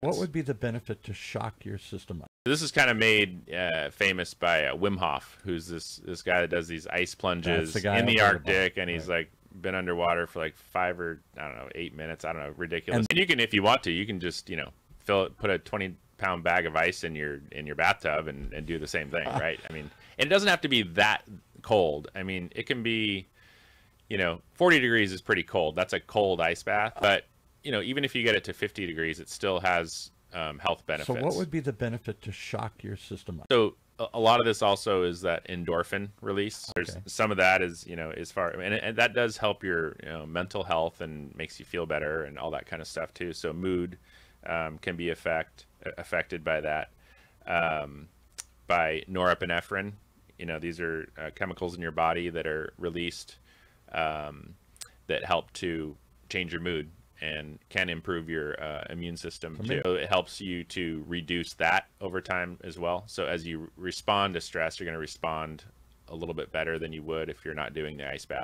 What would be the benefit to shock your system? This is kind of made uh, famous by uh, Wim Hof, who's this this guy that does these ice plunges the in the Arctic, about. and he's Right. like been underwater for like five or I don't know eight minutes. I don't know, ridiculous. And, you can, if you want to, you can just you know fill it, put a twenty pound bag of ice in your in your bathtub and, and do the same thing, right? I mean, and it doesn't have to be that cold. I mean, it can be, you know, forty degrees is pretty cold. That's a cold ice bath, but you know, even if you get it to fifty degrees, it still has um, health benefits. So what would be the benefit to shock your system? So a, lot of this also is that endorphin release. There's Okay. some of that is you know as far and, and that does help your you know, mental health and makes you feel better and all that kind of stuff too. So mood um, can be affect affected by that um, by norepinephrine. You know these are uh, chemicals in your body that are released um, that help to change your mood and can improve your uh, immune system me- too. So it helps you to reduce that over time as well. So as you respond to stress, you're going to respond a little bit better than you would if you're not doing the ice bath.